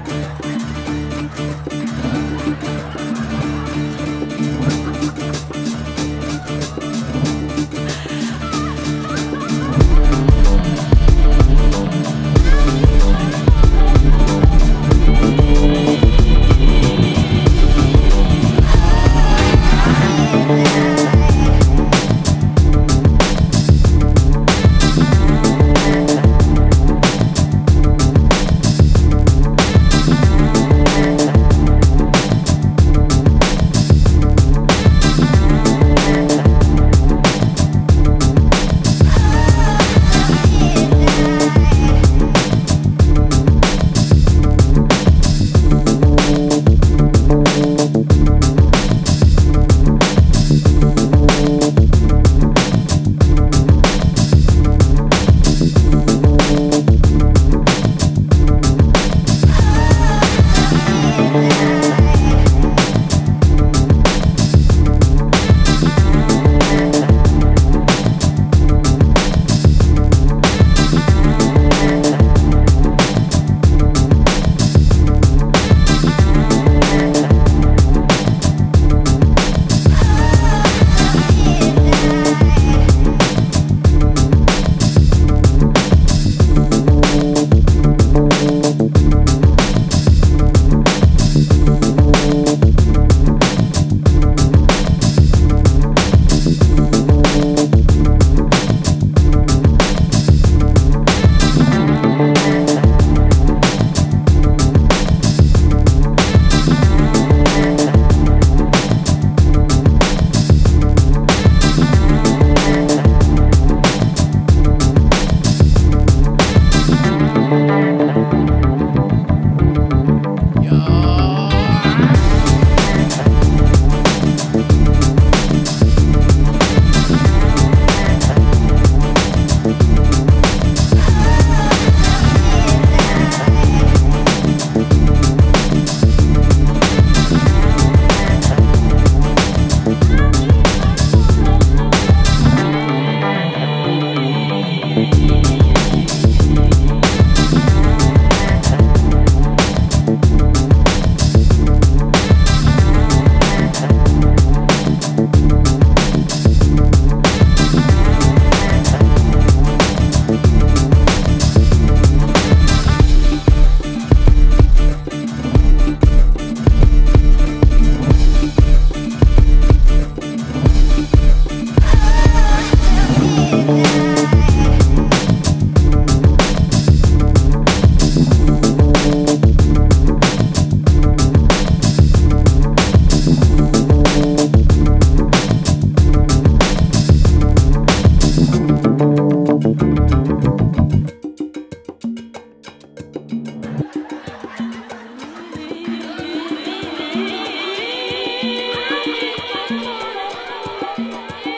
Thank Bye.